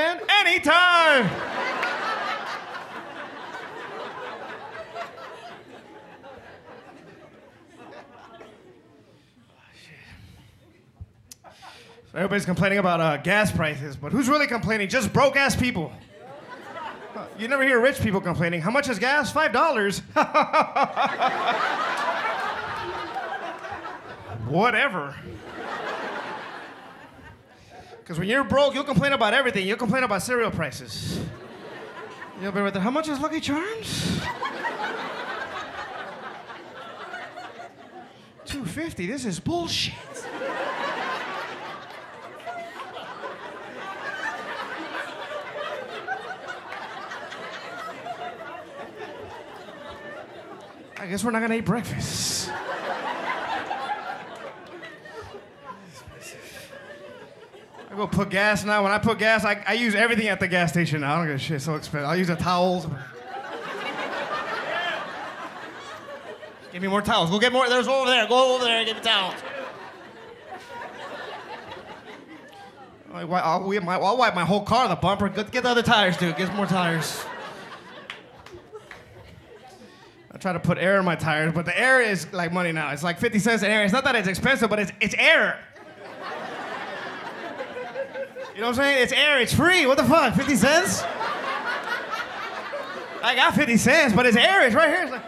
man anytime. So everybody's complaining about uh, gas prices, but who's really complaining? Just broke ass people. You never hear rich people complaining. How much is gas? Five dollars. Whatever. Because when you're broke, you'll complain about everything. You'll complain about cereal prices. You'll be right there. How much is Lucky Charms? Two fifty. This is bullshit. I guess we're not gonna eat breakfast. I go put gas now. When I put gas, I, I use everything at the gas station now. I don't give a shit. So expensive. I'll use the towels. Give me more towels. Go get more. There's one over there. Go over there and get the towels. I'll, wi- my- I'll wipe my whole car, the bumper. Get, the other tires, dude. Get more tires. I try to put air in my tires, but the air is like money now. It's like 50 cents an air. It's not that it's expensive, but it's, it's air. You know what I'm saying? It's air. It's free. What the fuck? 50 cents? I got 50 cents, but it's air. It's right here. It's like,